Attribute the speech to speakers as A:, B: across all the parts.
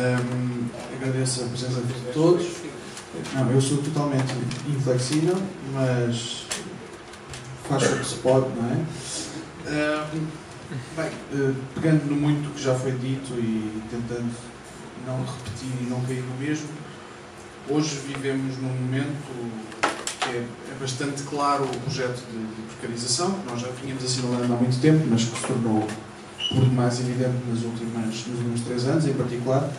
A: Um, agradeço a presença de todos. Não, eu sou totalmente inflexível, mas faz o que se pode, não é? Um, bem, uh, pegando no muito que já foi dito e tentando não repetir e não cair no mesmo, hoje vivemos num momento que é, é bastante claro o projeto de, de precarização, que nós já vínhamos assinalando há muito tempo, mas que se tornou por demais evidente nas últimas, nos últimos três anos, em particular.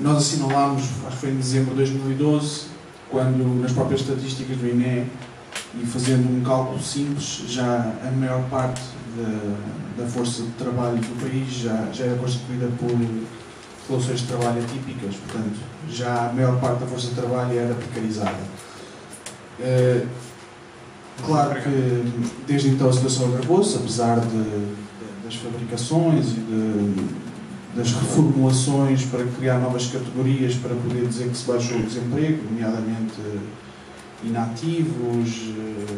A: Nós assinalámos, acho que foi em dezembro de 2012, quando nas próprias estatísticas do INE, e fazendo um cálculo simples, já a maior parte da, da força de trabalho do país já, já era constituída por relações de trabalho atípicas, portanto, já a maior parte da força de trabalho era precarizada. Uh, claro que desde então a situação agravou-se, apesar de das fabricações e de, das reformulações para criar novas categorias para poder dizer que se baixou o desemprego, nomeadamente inativos, eh,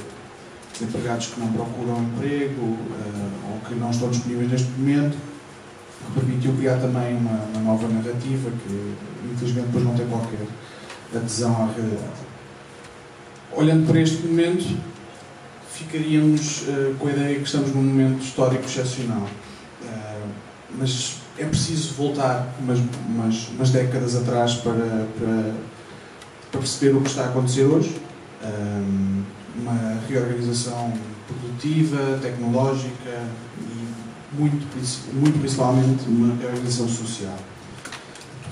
A: desempregados que não procuram emprego eh, ou que não estão disponíveis neste momento, que permitiu criar também uma, uma nova narrativa que infelizmente depois não tem qualquer adesão à realidade. Olhando para este momento, ficaríamos uh, com a ideia que estamos num momento histórico excepcional. Uh, mas é preciso voltar umas, umas, umas décadas atrás para, para, para, perceber o que está a acontecer hoje. Uh, uma reorganização produtiva, tecnológica e muito, muito principalmente uma reorganização social.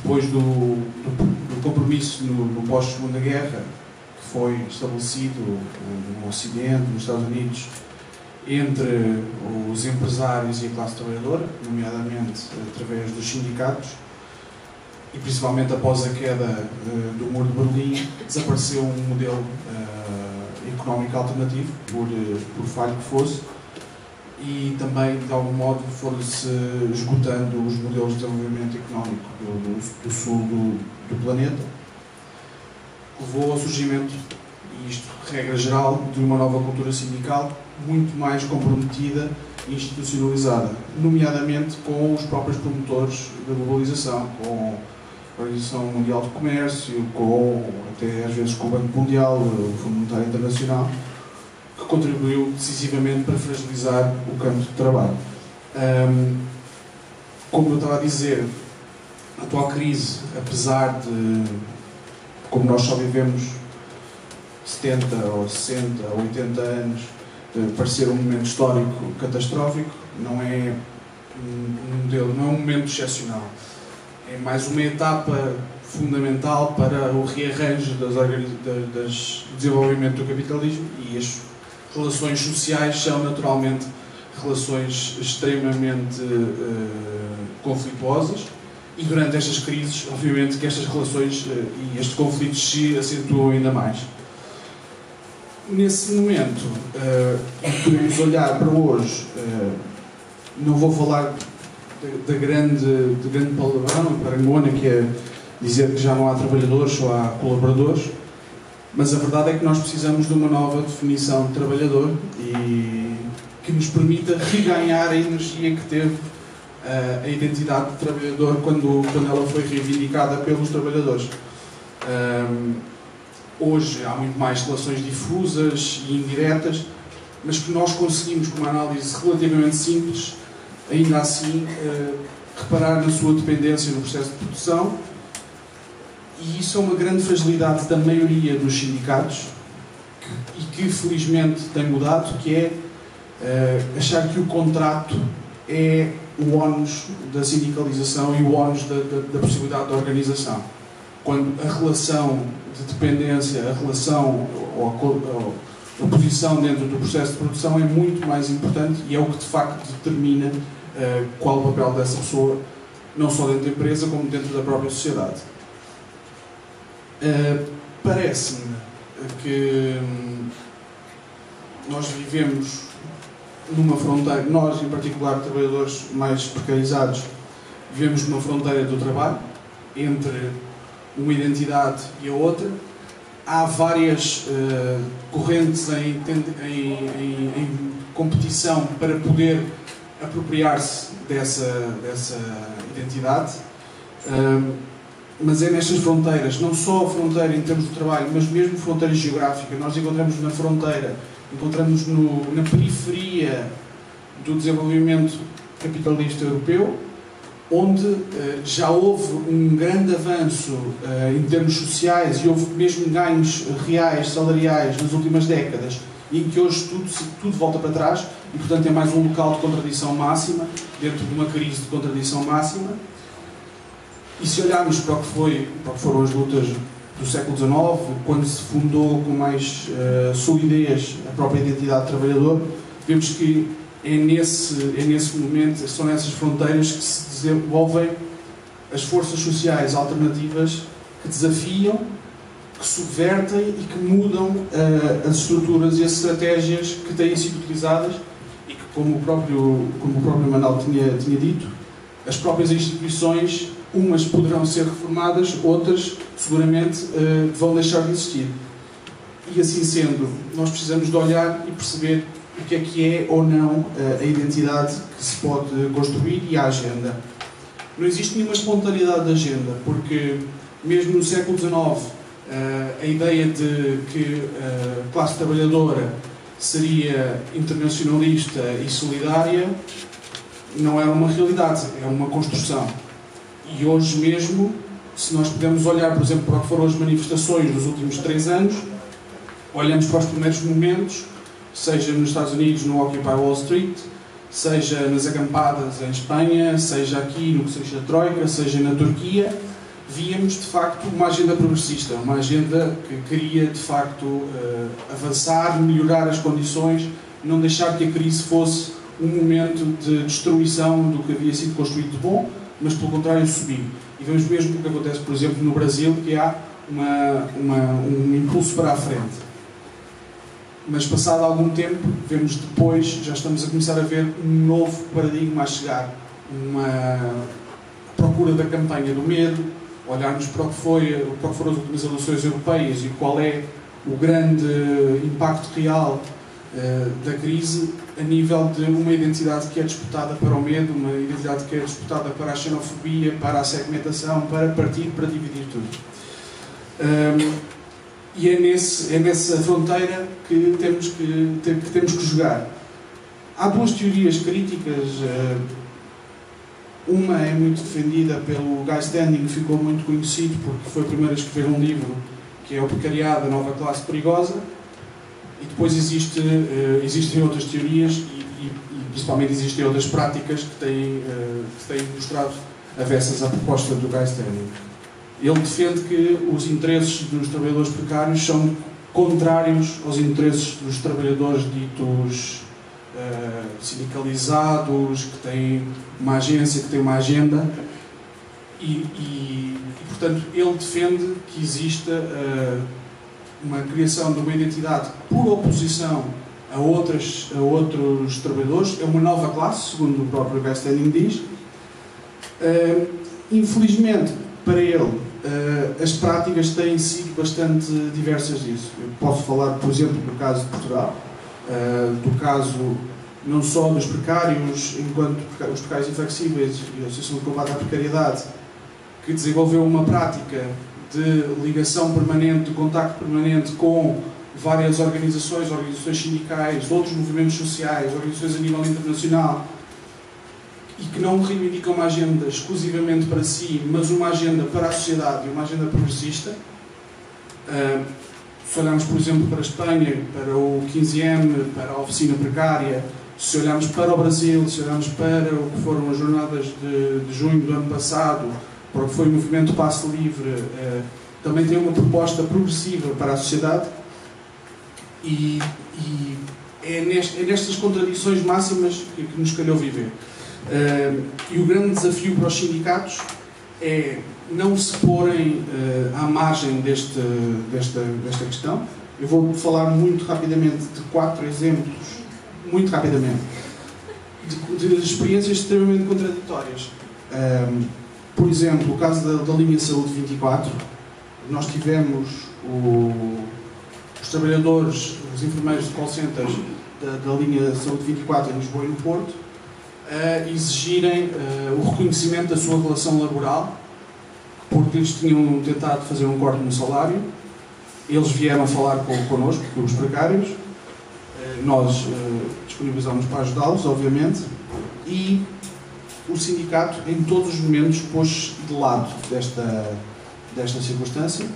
A: Depois do, do, do compromisso no, no pós-segunda guerra, foi estabelecido no Ocidente, nos Estados Unidos, entre os empresários e a classe trabalhadora, nomeadamente através dos sindicatos, e principalmente após a queda uh, do Muro de Berlim, desapareceu um modelo uh, económico alternativo, por, uh, por falho que fosse, e também, de algum modo, foram-se esgotando os modelos de desenvolvimento económico do, do, do sul do, do planeta levou ao surgimento, e isto regra geral, de uma nova cultura sindical muito mais comprometida e institucionalizada, nomeadamente com os próprios promotores da globalização, com a Organização Mundial de Comércio, com até às vezes com o Banco Mundial, o Fundo Monetário Internacional, que contribuiu decisivamente para fragilizar o campo de trabalho. Um, como eu estava a dizer, a atual crise, apesar de como nós só vivemos 70 ou 60 ou 80 anos, parecer um momento histórico catastrófico, não é um modelo, não é um momento excepcional. É mais uma etapa fundamental para o rearranjo das, das desenvolvimento do capitalismo e as relações sociais são naturalmente relações extremamente uh, conflituosas e durante estas crises, obviamente, que estas relações uh, e estes conflitos se acentuam ainda mais. Nesse momento, uh, podemos olhar para hoje, uh, não vou falar da grande, de grande palavrão parangona, que é dizer que já não há trabalhadores, só há colaboradores, mas a verdade é que nós precisamos de uma nova definição de trabalhador e que nos permita reganhar a energia que teve uh, a identidade de trabalhador quando, quando ela foi reivindicada pelos trabalhadores. Um, hoje há muito mais relações difusas e indiretas, mas que nós conseguimos, com uma análise relativamente simples, ainda assim uh, reparar na sua dependência no processo de produção. E isso é uma grande fragilidade da maioria dos sindicatos e que felizmente tem mudado, que é uh, achar que o contrato é o ónus da sindicalização e o ónus da, da, da, possibilidade de organização. Quando a relação de dependência, a relação ou a, a, a, posição dentro do processo de produção é muito mais importante e é o que de facto determina uh, qual o papel dessa pessoa, não só dentro da empresa, como dentro da própria sociedade. Uh, Parece-me que hum, nós vivemos numa fronteira, nós em particular, trabalhadores mais precarizados, vivemos numa fronteira do trabalho entre uma identidade e a outra. Há várias uh, correntes em, em, em, em, competição para poder apropriar-se dessa, dessa identidade mas é nestas fronteiras, não só a fronteira em termos de trabalho, mas mesmo fronteira geográfica. Nós encontramos na fronteira, encontramos no, na periferia do desenvolvimento capitalista europeu, onde uh, já houve um grande avanço uh, em termos sociais e houve mesmo ganhos reais, salariais nas últimas décadas, e em que hoje tudo, tudo volta para trás, e portanto é mais um local de contradição máxima, dentro de uma crise de contradição máxima. E se olharmos para o que, foi, para o que foram as lutas do século XIX, quando se fundou com mais uh, solidez a própria identidade do trabalhador, vemos que é nesse, é nesse momento, são nessas fronteiras que se desenvolvem as forças sociais alternativas que desafiam, que subvertem e que mudam uh, as estruturas e as estratégias que têm sido utilizadas e que, como o próprio, como o próprio Manuel tinha, tinha dito, as próprias instituições, umas poderão ser reformadas, outras seguramente uh, vão deixar de existir. E assim sendo, nós precisamos de olhar e perceber o que é que é ou não eh, a identidade que se pode construir e a agenda. Não existe nenhuma espontaneidade da agenda, porque mesmo no século XIX eh, a ideia de que a classe trabalhadora seria internacionalista e solidária não era uma realidade, é uma construção. E hoje mesmo, se nós pudermos olhar, por exemplo, para o que foram as manifestações dos últimos três anos, olhamos para os primeiros momentos, seja nos Estados Unidos no Occupy Wall Street, seja nas acampadas em Espanha, seja aqui no que seja a Troika, seja na Turquia, víamos de facto uma agenda progressista, uma agenda que queria de facto eh, avançar, melhorar as condições, não deixar que a crise fosse um momento de destruição do que havia sido construído de bom, mas pelo contrário subir. E vemos mesmo o que acontece, por exemplo, no Brasil, que há uma, uma, um impulso para a frente mas passado algum tempo, vemos depois, já estamos a começar a ver um novo paradigma a chegar, uma procura da campanha do medo, olharmos para o que, foi, para o que foram as últimas eleições europeias e qual é o grande impacto real uh, da crise a nível de uma identidade que é disputada para o medo, uma identidade que é disputada para a xenofobia, para a segmentação, para partir, para dividir tudo. Um, e é, nesse, é nessa fronteira que temos que, que temos que jogar. Há duas teorias críticas. Uma é muito defendida pelo Guy Standing, que ficou muito conhecido porque foi o primeiro a escrever um livro que é O Precariado, a Nova Classe Perigosa. E depois existe, eh, existem outras teorias e, e, e, principalmente existem outras práticas que têm, eh, que têm mostrado avessas à proposta do Guy Standing. Ele defende que os interesses dos trabalhadores precários são contrários aos interesses dos trabalhadores ditos uh, sindicalizados, que têm uma agência, que têm uma agenda. E, e, e portanto, ele defende que exista uh, uma criação de uma identidade por oposição a, outras, a outros trabalhadores, é uma nova classe, segundo o próprio Gastanin diz. Uh, infelizmente, para ele, uh, as práticas têm sido bastante diversas disso. Eu posso falar, por exemplo, do caso de Portugal, uh, do caso não só dos precários, enquanto os precários inflexíveis e a Associação de Combate à Precariedade, que desenvolveu uma prática de ligação permanente, de contacto permanente com várias organizações, organizações sindicais, outros movimentos sociais, organizações a nível internacional, e que não reivindicam uma agenda exclusivamente para si, mas uma agenda para a sociedade e uma agenda progressista. Se olharmos, por exemplo, para a Espanha, para o 15M, para a oficina precária, se olharmos para o Brasil, se olharmos para o que foram as jornadas de, de junho do ano passado, para o que foi o movimento Passe Livre, uh, também tem uma proposta progressiva para a sociedade e, e é, neste, é, nestas contradições máximas que, nos calhou viver. Uh, e o grande desafio para os sindicatos é não se porem uh, à margem deste, desta, desta questão. Eu vou falar muito rapidamente de quatro exemplos, muito rapidamente, de, de experiências extremamente contraditórias. Por exemplo, o caso da, da linha Saúde 24, nós tivemos o, os trabalhadores, os enfermeiros de call centers da, da linha Saúde 24 em Lisboa e no Porto, a exigirem uh, o reconhecimento da sua relação laboral porque eles tinham tentado fazer um corte no salário, eles vieram falar com, connosco, com os precários, eh, nós eh, disponibilizámos para ajudá-los, obviamente, e o sindicato, em todos os momentos, pôs de lado desta, desta circunstância.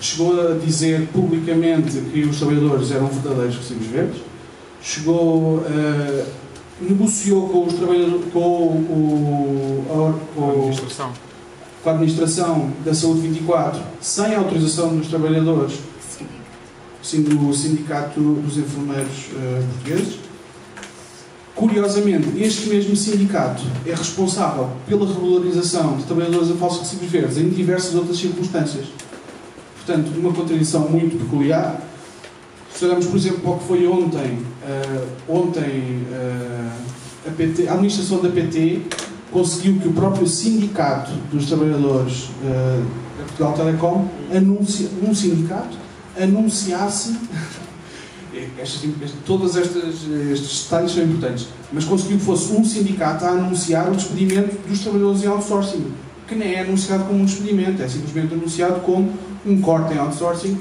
A: Chegou a dizer publicamente que os trabalhadores eram verdadeiros recibos verdes, chegou a. negociou com os trabalhadores, com, o, a, com,
B: a administração.
A: com a administração da Saúde 24, sem autorização dos trabalhadores, sim, do Sindicato dos Enfermeiros uh, Portugueses, Curiosamente, este mesmo sindicato é responsável pela regularização de trabalhadores a falsos recibos verdes em diversas outras circunstâncias. Portanto, uma contradição muito peculiar. Se olharmos, por exemplo, para o que foi ontem, uh, ontem uh, a, PT, a administração da PT conseguiu que o próprio sindicato dos trabalhadores uh, da Portugal Telecom, anuncie, um sindicato, anunciasse estas, todos estes, estes detalhes são importantes, mas conseguiu que fosse um sindicato a anunciar o despedimento dos trabalhadores em outsourcing, que nem é anunciado como um despedimento, é simplesmente anunciado como um corte em outsourcing,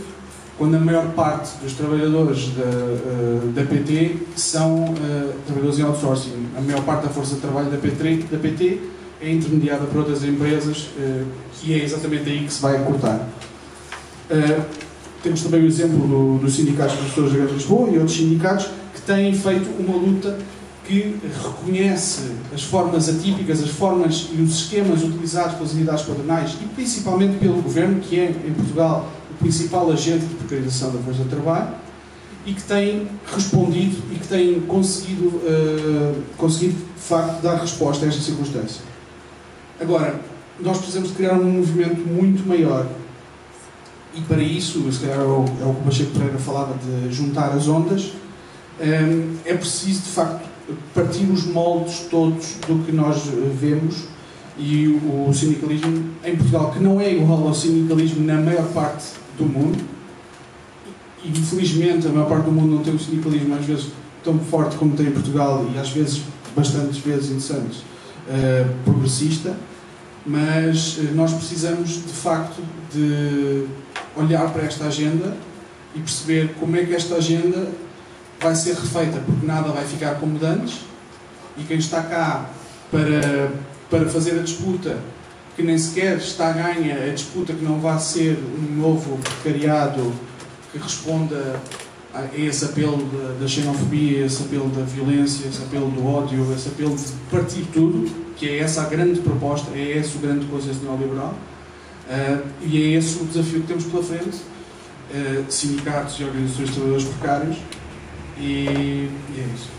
A: quando a maior parte dos trabalhadores da, eh, da PT são uh, trabalhadores em outsourcing. A maior parte da força de trabalho da PT, da PT é intermediada por outras empresas uh, e é exatamente aí que se vai cortar. Uh, temos também o exemplo do, dos sindicatos de professores da Grande Lisboa e outros sindicatos que têm feito uma luta que reconhece as formas atípicas, as formas e os esquemas utilizados pelas unidades patronais e principalmente pelo governo, que é em Portugal o principal agente de precarização da força de trabalho, e que tem respondido e que tem conseguido, uh, conseguido de facto dar resposta a esta circunstância. Agora, nós precisamos de criar um movimento muito maior e para isso, se calhar é o, é o que o Pacheco Pereira falava de juntar as ondas, ehm, é preciso de facto partir os moldes todos do que nós vemos. E o sindicalismo em Portugal, que não é igual ao sindicalismo na maior parte do mundo, e infelizmente a maior parte do mundo não tem um sindicalismo às vezes tão forte como tem em Portugal e às vezes, bastantes vezes interessantes, uh, progressista, mas uh, nós precisamos de facto de olhar para esta agenda e perceber como é que esta agenda vai ser refeita, porque nada vai ficar como antes e quem está cá para, para fazer a disputa, que nem sequer está ganha a disputa que não vai ser um novo precariado que responda a esse apelo da, xenofobia, esse apelo da violência, esse apelo do ódio, esse apelo de partir tudo, que é essa a grande proposta, é esse o grande consenso neoliberal. Uh, e é esse o desafio que temos pela frente, uh, sindicatos e organizações de trabalhadores precários, e, e é isso.